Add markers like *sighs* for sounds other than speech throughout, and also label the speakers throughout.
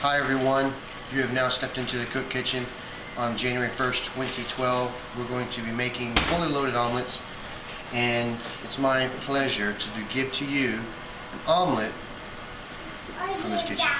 Speaker 1: Hi everyone, you have now stepped into the cook kitchen on January 1st, 2012. We're going to be making fully loaded omelets and it's my pleasure to give to you an omelet from this kitchen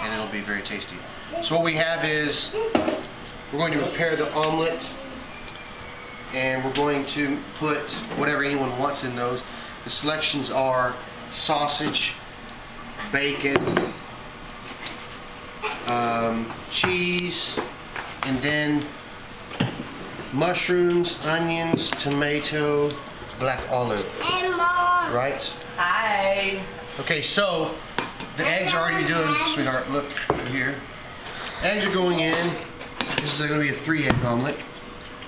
Speaker 1: and it'll be very tasty. So what we have is we're going to prepare the omelet and we're going to put whatever anyone wants in those. The selections are sausage, bacon, um, cheese, and then mushrooms, onions, tomato, black olive. Right?
Speaker 2: Hi.
Speaker 1: Okay, so the eggs are already doing, sweetheart, look here. Eggs are going in. This is going to be a three egg omelet.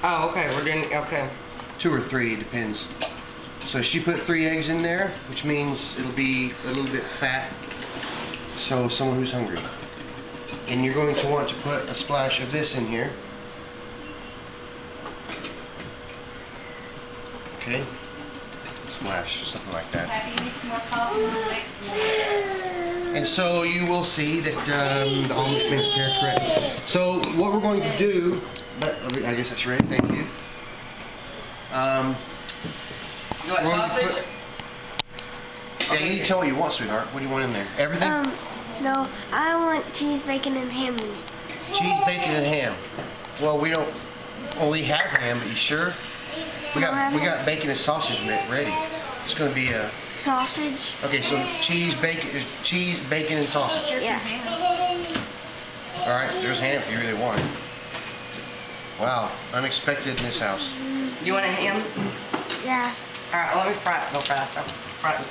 Speaker 2: Oh, okay. We're doing okay.
Speaker 1: Two or three, depends. So she put three eggs in there, which means it'll be a little bit fat. So someone who's hungry. And you're going to want to put a splash of this in here. Okay? Splash, or something like that.
Speaker 3: Happy you need some more coffee?
Speaker 1: And so you will see that um, the omelet's been prepared correctly. So what we're going to do, but I guess that's ready, thank you. Um,
Speaker 2: You want
Speaker 1: we're going
Speaker 2: sausage?
Speaker 1: put- yeah, you need to tell what you want, sweetheart. What do you want in there? Everything?
Speaker 4: Um, no, I want cheese, bacon, and ham.
Speaker 1: Cheese, bacon, and ham. Well, we don't. only have ham, but you sure? We got we got bacon and sausage re- ready. It's going to be a.
Speaker 4: Sausage.
Speaker 1: Okay, so cheese, bacon, cheese, bacon, and sausage.
Speaker 4: Yeah.
Speaker 1: All right, there's ham if you really want it. Wow, unexpected in this house.
Speaker 2: You want a ham?
Speaker 4: Yeah.
Speaker 2: All right. Let me fry it real fast. I'll fry it in.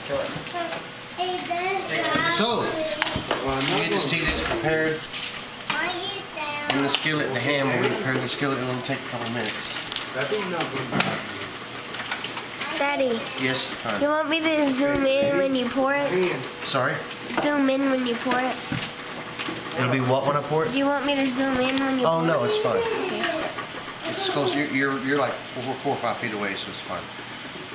Speaker 1: So, you get to see this prepared in the skillet. The ham will be prepared in the skillet. It'll take a couple minutes.
Speaker 4: Daddy,
Speaker 1: Yes,
Speaker 4: you
Speaker 1: fine.
Speaker 4: You want me to zoom in when you pour it?
Speaker 1: Sorry.
Speaker 4: Zoom in when you pour it?
Speaker 1: It'll be what when I pour it?
Speaker 4: Do you want me to zoom in when you
Speaker 1: Oh
Speaker 4: pour
Speaker 1: no,
Speaker 4: it?
Speaker 1: it's fine.
Speaker 4: Okay.
Speaker 1: It's close. You're, you're, you're like four, four or five feet away, so it's fine.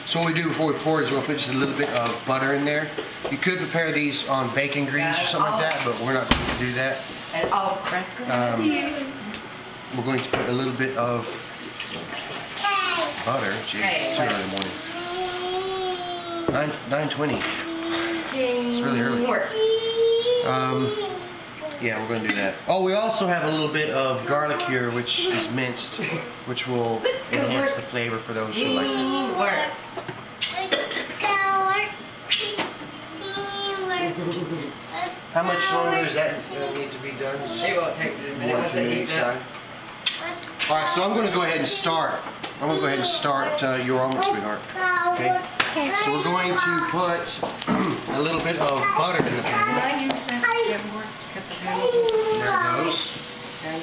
Speaker 1: So what we do before we pour is we'll put just a little bit of butter in there. You could prepare these on bacon grease or something like that, but we're not going to do that.
Speaker 2: And oh.
Speaker 1: Um, we're going to put a little bit of butter. Gee, it's too early in the morning. Nine nine twenty.
Speaker 2: It's
Speaker 1: really early. Um, yeah, we're going to do that. Oh, we also have a little bit of garlic here, which is minced, which will enhance the flavor for those who like it. How much longer does that uh, need to be done?
Speaker 2: It won't take a minute
Speaker 1: One,
Speaker 2: once
Speaker 1: two
Speaker 2: it
Speaker 1: minutes
Speaker 2: up.
Speaker 1: All right, so I'm going to go ahead and start. I'm going to go ahead and start uh, your omelet, sweetheart. Okay. So we're going to put *clears throat* a little bit of butter in the pan.
Speaker 2: I use this skimboard to cut the ham open.
Speaker 1: There it goes.
Speaker 2: And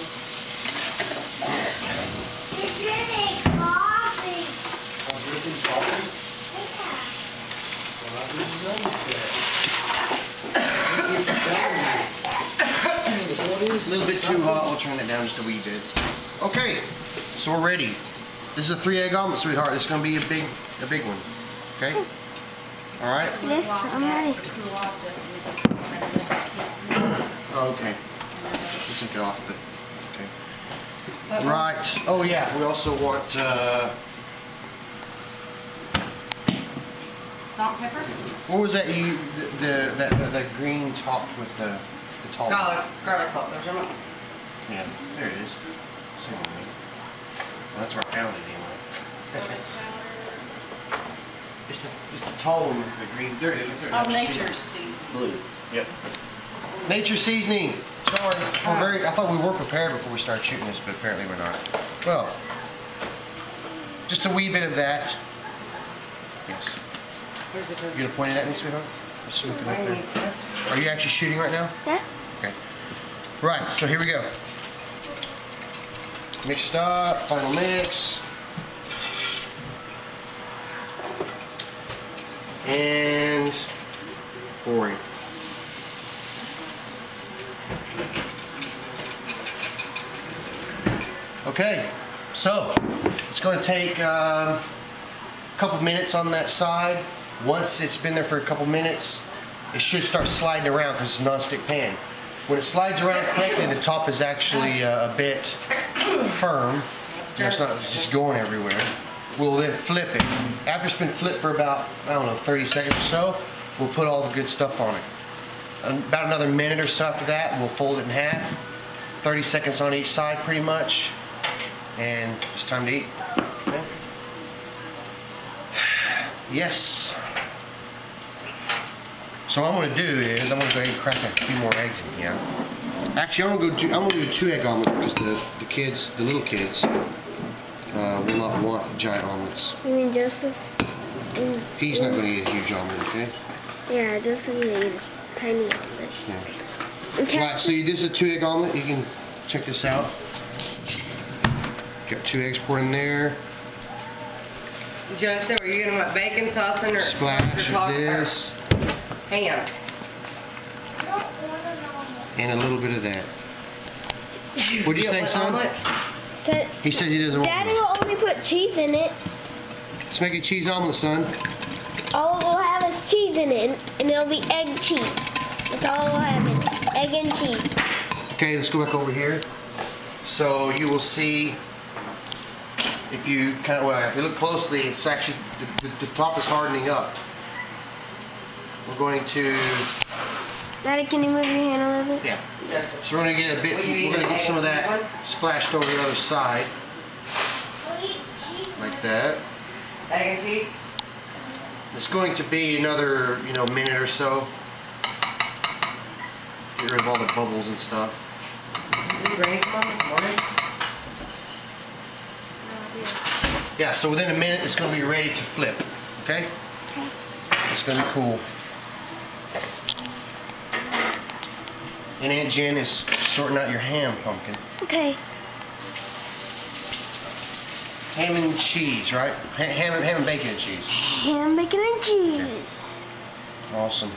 Speaker 1: A little bit too hot. We'll turn it down wee bit. Okay, so we're ready. This is a three-egg omelet, sweetheart. It's going to be a big, a big one. Okay. All right.
Speaker 4: Yes, I'm ready.
Speaker 1: Oh, okay. Let's take it off the. Okay. Right. Oh yeah. We also want. Uh,
Speaker 3: Salt and pepper?
Speaker 1: what was that? You the, the that the, the green topped with the the tall.
Speaker 2: garlic, garlic salt. There's your
Speaker 1: Yeah. There it is. Same with me. Well, that's where I found it anyway. *laughs* it's the it's the tall one with the green. There it is. There,
Speaker 3: Oh,
Speaker 1: nature's
Speaker 3: nature's
Speaker 1: seasoning. Blue. Yep. Nature seasoning. Sorry. We're very. I thought we were prepared before we started shooting this, but apparently we're not. Well, just a wee bit of that. Yes. You gonna point it at me, sweetheart? Just look it up there. Are you actually shooting right now?
Speaker 4: Yeah?
Speaker 1: Okay. Right. So here we go. Mixed up. Final mix. And pouring. Okay, so it's going to take uh, a couple minutes on that side. Once it's been there for a couple minutes, it should start sliding around because it's a non-stick pan. When it slides around correctly, the top is actually uh, a bit firm. You it's not just going everywhere. We'll then flip it. After it's been flipped for about, I don't know, 30 seconds or so, we'll put all the good stuff on it. About another minute or so after that, we'll fold it in half. 30 seconds on each side, pretty much. And it's time to eat. Okay. *sighs* Yes. So what I'm going to do is I'm going to go ahead and crack a few more eggs in here. Actually, I'm going to go. Do, I'm going to do a two egg omelet because the the kids, the little kids, uh, will not want giant omelets.
Speaker 4: You mean Joseph? Mm,
Speaker 1: He's not going to eat a huge omelet, okay?
Speaker 4: Yeah, Joseph will eat a tiny omelet.
Speaker 1: Yeah.
Speaker 4: Okay.
Speaker 1: Right. So you, this is a two egg omelet. You can check this out. Got two eggs poured in there.
Speaker 2: Joseph, are you gonna want bacon sauce in or
Speaker 1: Splash of
Speaker 2: talk- or
Speaker 1: this
Speaker 2: Ham.
Speaker 1: and a little bit of that. What'd you
Speaker 2: You
Speaker 1: say, son?
Speaker 2: omelet?
Speaker 4: So,
Speaker 1: He says he doesn't want
Speaker 4: Daddy will only put cheese in it.
Speaker 1: Let's make a cheese omelet, son.
Speaker 4: All it will have is cheese in it, and it'll be egg cheese. That's all it will have in. Egg and cheese.
Speaker 1: Okay, let's go back over here. So you will see, if you kind of, well, if you look closely, it's actually, the, the, the top is hardening up. We're going to,
Speaker 4: Daddy, can you move your hand a little bit?
Speaker 1: yeah.
Speaker 2: Joseph.
Speaker 1: So we're gonna get a bit,
Speaker 2: Will you eat
Speaker 1: we're gonna get some of that splashed over the other side, like that.
Speaker 2: Egg and cheese?
Speaker 1: It's going to be another, you know, minute or so. Get rid of all the bubbles and stuff.
Speaker 2: You ready one this morning?
Speaker 1: Yeah, so within a minute, it's gonna be ready to flip, okay?
Speaker 4: Okay.
Speaker 1: It's gonna be cool. And Aunt Jen is sorting out your ham pumpkin.
Speaker 4: Okay.
Speaker 1: Ham and cheese, right? Ha- Ham and, ham and bacon and cheese.
Speaker 4: Ham, bacon, and cheese.
Speaker 1: Awesome.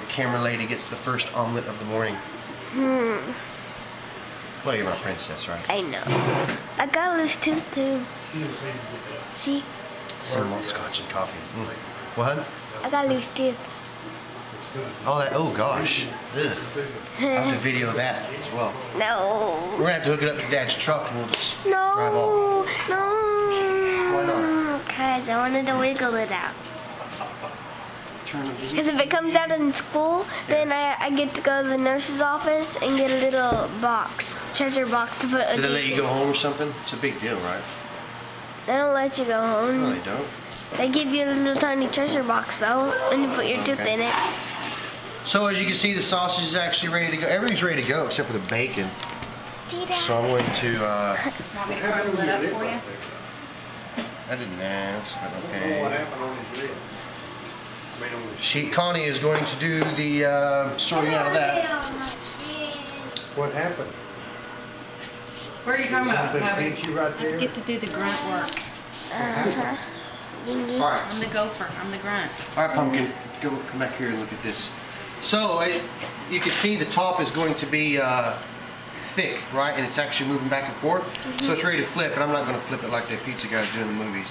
Speaker 1: The camera lady gets the first omelet of the morning.
Speaker 4: Hmm.
Speaker 1: Well, you're my princess, right?
Speaker 4: I know. I got a loose tooth too. See?
Speaker 1: Some malt scotch and coffee. Mm. What?
Speaker 4: I got a loose tooth.
Speaker 1: Oh, that. Oh gosh. Ugh. I'll have to video that as well.
Speaker 4: No.
Speaker 1: We're gonna have to hook it up to Dad's truck and we'll just drive
Speaker 4: No.
Speaker 1: off.
Speaker 4: No.
Speaker 1: Why not?
Speaker 4: Because I wanted to wiggle it out.
Speaker 1: Turn the.
Speaker 4: Because if it comes out in school, then I, I get to go to the nurse's office and get a little box, treasure box to put a
Speaker 1: Do they let you go home or something? It's a big deal, right?
Speaker 4: They don't let you go home.
Speaker 1: No, they don't.
Speaker 4: They give you a little tiny treasure box though, and you put your tooth in it.
Speaker 1: So as you can see, the sausage is actually ready to go. Everything's ready to go except for the bacon. So I'm going to. Uh, *laughs*
Speaker 3: Want me to rub it up for you?
Speaker 1: I didn't ask, but okay. She Connie is going to do the uh, sorting out of that.
Speaker 5: What happened?
Speaker 2: Where are you talking about?
Speaker 5: Something
Speaker 2: Happy?
Speaker 5: pinch you right
Speaker 3: I get to do the grunt work.
Speaker 4: Uh-huh.
Speaker 1: All right.
Speaker 3: I'm the gopher. I'm the grunt.
Speaker 1: All right, pumpkin, go come back here and look at this. So I, you can see the top is going to be uh, thick, right? And it's actually moving back and forth. So it's ready to flip, and I'm not going to flip it like the pizza guys do in the movies.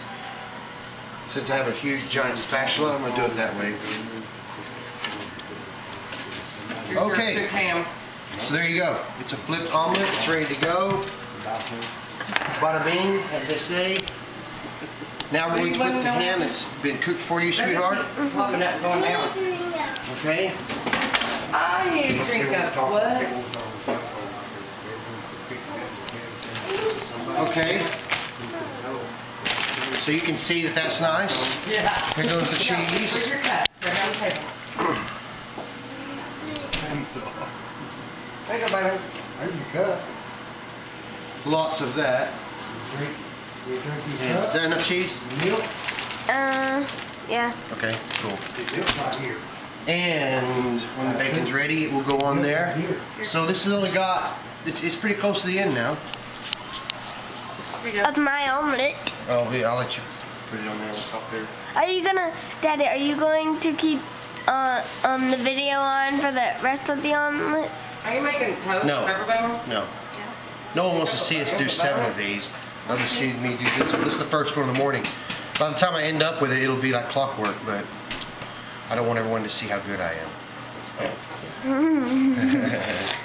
Speaker 1: Since I have a huge giant spatula, I'm going to do it that way. Okay.
Speaker 2: ham.
Speaker 1: So there you go. It's a flipped omelet. It's ready to go. Bada bing, as they say. Now we're going to put the ham that's been cooked for you, sweetheart.
Speaker 2: Popping up going down.
Speaker 1: Okay.
Speaker 2: I need a drink of what?
Speaker 1: Okay. So you can see that that's nice.
Speaker 2: Yeah.
Speaker 1: Here goes the
Speaker 2: Where's
Speaker 1: cheese.
Speaker 2: your cut? Right on the table. There you go, baby.
Speaker 5: There's your cup.
Speaker 1: Lots of that.
Speaker 5: Drink, you drink
Speaker 1: And is
Speaker 5: cup.
Speaker 1: that enough cheese?
Speaker 5: Milk,
Speaker 4: Uh, yeah.
Speaker 1: Okay, cool.
Speaker 5: milk's right here.
Speaker 1: And when the bacon's ready, it will go on there. So this has only got, it's, it's pretty close to the end now.
Speaker 2: Here.
Speaker 4: Of my omelet.
Speaker 1: Oh, yeah, I'll let you put it on there on top there.
Speaker 4: Are you gonna, Daddy? Are you going to keep uh um the video on for the rest of the omelets?
Speaker 2: Are you making toast
Speaker 1: No.
Speaker 2: for everybody?
Speaker 1: No. No one wants to see us do seven of these. Love to see me do this. This is the first one in the morning. By the time I end up with it, it'll be like clockwork, but I don't want everyone to see how good I am. *laughs*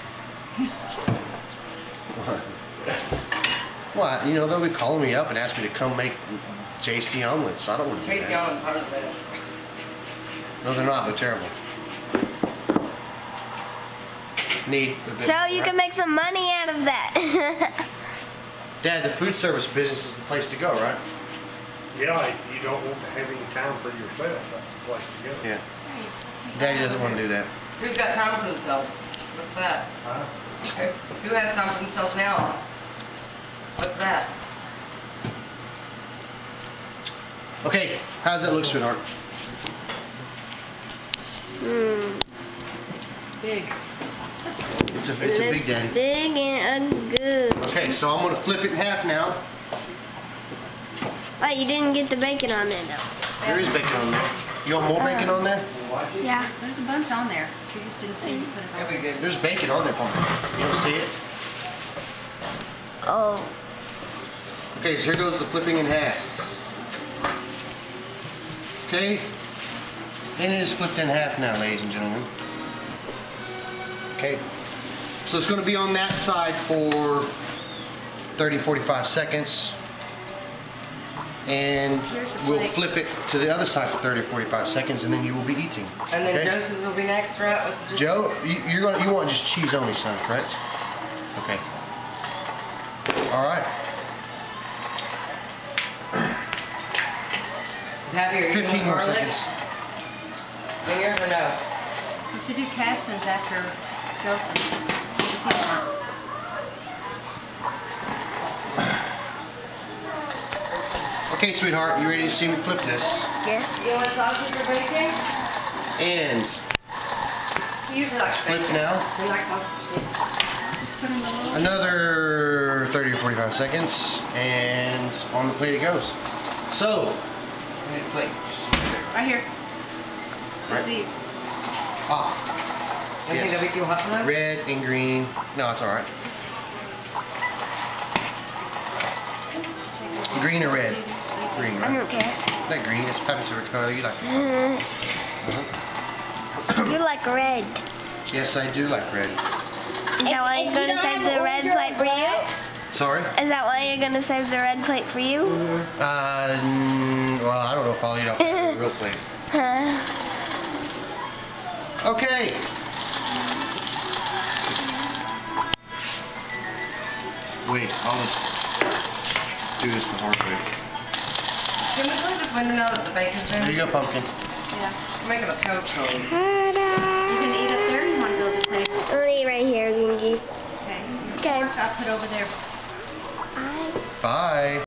Speaker 1: *laughs* what? What? You know, they'll be calling me up and ask me to come make JC omelets. I don't want to do
Speaker 2: Tracy
Speaker 1: that.
Speaker 2: Allen part of it.
Speaker 1: No, they're not. They're terrible. Need a bit
Speaker 4: so you
Speaker 1: more.
Speaker 4: can make some money out of that. *laughs*
Speaker 1: Dad, the food service business is the place to go, right?
Speaker 5: Yeah, if you don't want to have any time for yourself, that's the place to go.
Speaker 1: Yeah. Daddy doesn't want to do that.
Speaker 2: Who's got time for themselves? What's that?
Speaker 5: Huh?
Speaker 2: Who who has time for themselves now? What's that?
Speaker 1: Okay, how does that look, sweetheart?
Speaker 4: Hmm.
Speaker 3: Big.
Speaker 1: It's a, it's a big
Speaker 4: Looks
Speaker 1: daddy.
Speaker 4: big and it looks good.
Speaker 1: Okay, so I'm gonna flip it in half now.
Speaker 4: Wait, you didn't get the bacon on there though.
Speaker 1: There is bacon on there. You want more bacon on there?
Speaker 4: Yeah.
Speaker 3: There's a bunch on there. She just didn't seem to put it on.
Speaker 1: There's bacon on there, Pumpkin. You don't see it?
Speaker 4: Oh.
Speaker 1: Okay, so here goes the flipping in half. Okay, and it is flipped in half now, ladies and gentlemen. Okay, so it's going to be on that side for 30, 45 seconds. And we'll flip it to the other side for 30, 45 seconds, and then you will be eating.
Speaker 2: And then
Speaker 1: okay?
Speaker 2: Joseph's will be next, right?
Speaker 1: Joe, you, you're gonna, you want just cheese only, son, correct? Okay. All right.
Speaker 2: Happy, are you
Speaker 1: 15
Speaker 2: doing
Speaker 1: more
Speaker 2: garlic?
Speaker 1: seconds.
Speaker 2: In yours or no?
Speaker 3: You should do castings after Joseph. If you want.
Speaker 1: Okay, sweetheart, you ready to see me flip this?
Speaker 4: Yes.
Speaker 2: You want sausage or bacon?
Speaker 1: And
Speaker 2: He usually likes
Speaker 1: flip
Speaker 2: bacon.
Speaker 1: now.
Speaker 2: He likes sausage.
Speaker 3: Just put in the little.
Speaker 1: Another 30 or 45 seconds, and on the plate it goes. So,
Speaker 3: Right here.
Speaker 1: Right.
Speaker 3: These.
Speaker 1: Ah,
Speaker 2: You think that'd be hot them?
Speaker 1: red and green. No, it's all right. Green or red? Green, right?
Speaker 4: don't care.
Speaker 1: Not green. It's Pappy's favorite color. You like?
Speaker 4: Mhm.
Speaker 1: Uh-huh.
Speaker 4: you like red.
Speaker 1: Yes, I do like red.
Speaker 4: Is that why you're gonna save the red plate for you?
Speaker 1: Sorry?
Speaker 4: Is that why you're gonna save the red plate for you?
Speaker 1: Uh, well, I don't know if I'll eat off the *laughs* real plate.
Speaker 4: Huh?
Speaker 1: Okay. Wait, I'll just do this the hard way.
Speaker 2: Can we close this window now that the bacon's in?
Speaker 1: There you go, pumpkin.
Speaker 3: Yeah.
Speaker 2: I'm making a toast roll.
Speaker 3: You can eat up there. or You want to go to the table?
Speaker 4: I'll eat right here, Gingy.
Speaker 3: Okay.
Speaker 4: Okay.
Speaker 3: I'll put over there.
Speaker 1: Bye.